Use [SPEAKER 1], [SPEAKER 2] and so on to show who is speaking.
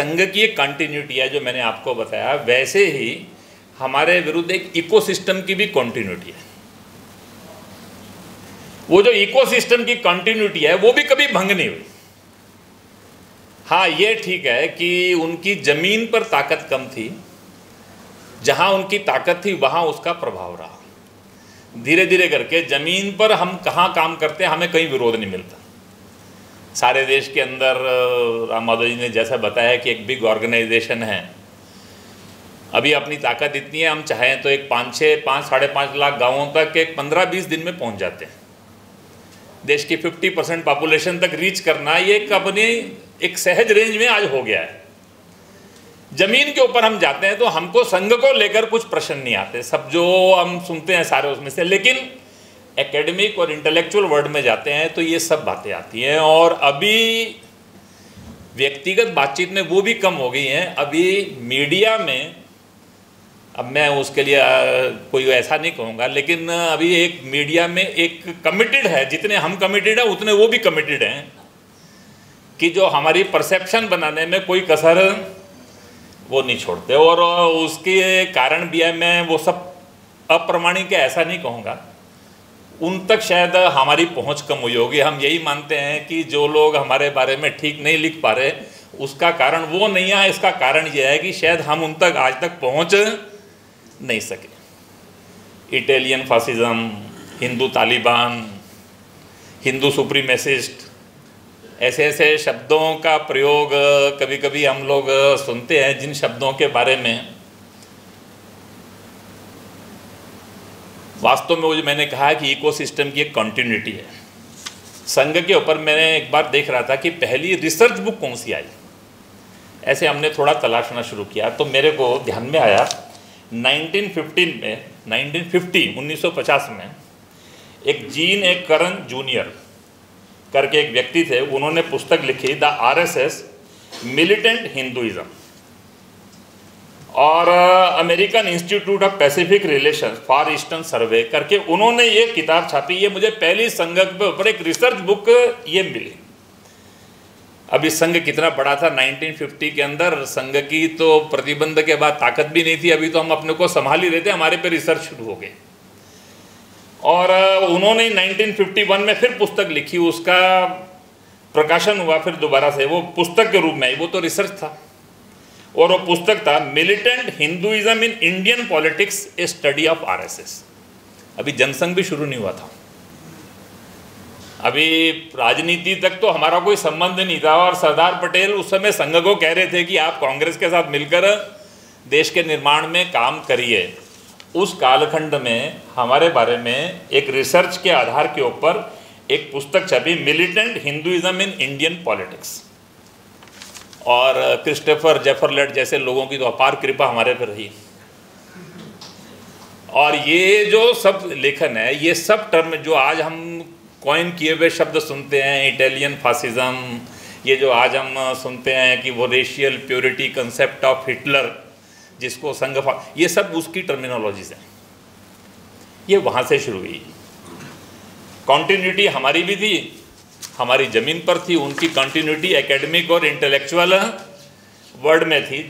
[SPEAKER 1] संघ की एक कंटिन्यूटी है जो मैंने आपको बताया, वैसे ही हमारे विरुद्ध एक इकोसिस्टम की भी कंटिन्यूटी है। वो जो इकोसिस्टम की कंटिन्यूटी है, वो भी कभी भंग नहीं हुई। हाँ ये ठीक है कि उनकी ज़मीन पर ताकत कम थी, जहाँ उनकी ताकत थी, वहाँ उसका प्रभाव रहा। धीरे धीरे करके ज़मीन पर हम कहाँ काम करते हैं, हमें कहीं विरोध नहीं मिलता। सारे देश के अंदर राम माधव जी ने जैसा बताया कि एक बिग ऑर्गेनाइजेशन है। अभी अपनी ताकत इतनी है, हम चाहें तो एक पाँच छः पाँच, साढ़े पाँच लाख गाँवों तक एक पंद्रह बीस दिन में पहुँच जाते हैं। देश की फिफ्टी परसेंट पॉपुलेशन तक रीच करना, ये एक अपनी, एक सहज रेंज में आज हो गया है। ज़मीन के ऊपर हम जाते हैं तो हमको संघ को लेकर कुछ प्रश्न नहीं आते। सब जो हम सुनते हैं सारे उसमें से, लेकिन एकेडमिक और इंटेलेक्चुअल वर्ल्ड में जाते हैं तो ये सब बातें आती हैं। और अभी व्यक्तिगत बातचीत में वो भी कम हो गई हैं। अभी मीडिया में, अब मैं उसके लिए कोई ऐसा नहीं कहूँगा, लेकिन अभी एक मीडिया में एक कमिटेड है, जितने हम कमिटेड हैं, उतने वो भी कमिटेड हैं, कि जो हमारी परसेप्शन बनाने में कोई कसर वो नहीं छोड़ते। और उसके कारण भी है, मैं वो सब अप्रमाणिक है, ऐसा नहीं कहूँगा। उन तक शायद हमारी पहुँच कम हुई होगी। हम यही मानते हैं कि जो लोग हमारे बारे में ठीक नहीं लिख पा रहे, उसका कारण वो नहीं है इसका कारण यह है कि शायद हम उन तक आज तक पहुँच नहीं सके। Italian fascism Hindu Taliban Hindu supremacist ऐसे ऐसे शब्दों का प्रयोग कभी कभी हम लोग सुनते हैं, जिन शब्दों के बारे में वास्तव में वो जो मैंने कहा कि इकोसिस्टम की एक कंटिन्यूटी है। संघ के ऊपर मैंने एक बार देख रहा था कि पहली रिसर्च बुक कौन सी आई? ऐसे हमने थोड़ा तलाशना शुरू किया तो मेरे को ध्यान में आया 1915 में 1950 1950 में एक जीन एक करण जूनियर करके एक व्यक्ति थे, उन्होंने पुस्तक लिखी द आरएसएस मिलिटेंट हिंदुइज्म और American institute of Pacific relation for eastern survey करके उन्होंने ये किताब छापी। ये मुझे पहली संघ के ऊपर एक रिसर्च बुक ये मिली। इस संघ कितना बड़ा था? 1950 के अंदर संघ की तो प्रतिबंध के बाद ताकत भी नहीं थी। अभी तो हम अपने को संभाल ही रहे थे, हमारे पे रिसर्च शुरू हो गए। और उन्होंने 1951 में फिर पुस्तक लिखी। उसका प्रकाशन हुआ फिर दोबारा से। वो पुस्तक के रूप में आई। वो तो रिसर्च था। और वो पुस्तक था militant Hinduism in Indian politics a study of RSS अभी जनसंघ भी शुरू नहीं हुआ था। अभी राजनीति तक तो हमारा कोई संबंध नहीं था और सरदार पटेल उस समय संघ को कह रहे थे कि आप कांग्रेस के साथ मिलकर देश के निर्माण में काम करिए। उस कालखंड में हमारे बारे में एक रिसर्च के आधार के ऊपर एक पुस्तक छपी militant Hinduism in Indian politics और क्रिस्टोफर जेफरलेट जैसे लोगों की तो अपार कृपा हमारे पर रही। और ये जो सब लेखन है, ये सब टर्म जो आज हम कॉइन किए हुए शब्द सुनते हैं इटालियन फासिज्म ये जो आज हम सुनते हैं कि वो racial purity concept of Hitler जिसको संघ ये सब उसकी टर्मिनोलॉजीज हैं। ये वहाँ से शुरू हुई। कॉन्टीन्यूटी हमारी भी थी हमारी ज़मीन पर थी उनकी कंटिन्यूटी एकेडमिक और इंटेलेक्चुअल वर्ल्ड में थी।